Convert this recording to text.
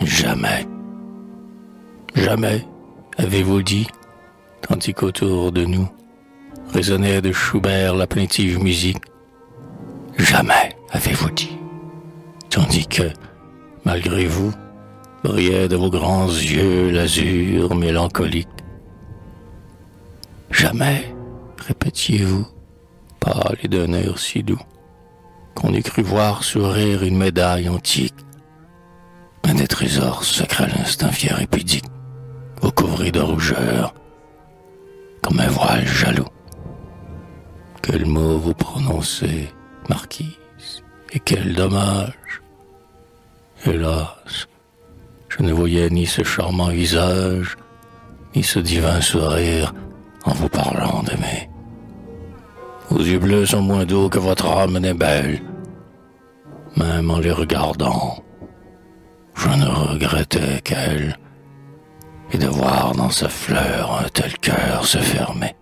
jamais. Jamais, avez-vous dit, tandis qu'autour de nous résonnait de Schubert la plaintive musique. Jamais, avez-vous dit, tandis que, malgré vous, brillait de vos grands yeux l'azur mélancolique. Jamais, répétiez-vous, pâle et d'un air si doux, qu'on eût cru voir sourire une médaille antique, trésors secrets à l'instinct fier et pudique, recouvri de rougeur, comme un voile jaloux. Quel mot vous prononcez, marquise, et quel dommage. Hélas, je ne voyais ni ce charmant visage, ni ce divin sourire en vous parlant d'aimer. Vos yeux bleus sont moins doux que votre âme n'est belle. Même en les regardant, je ne regrettais qu'elle, et de voir dans sa fleur un tel cœur se fermer.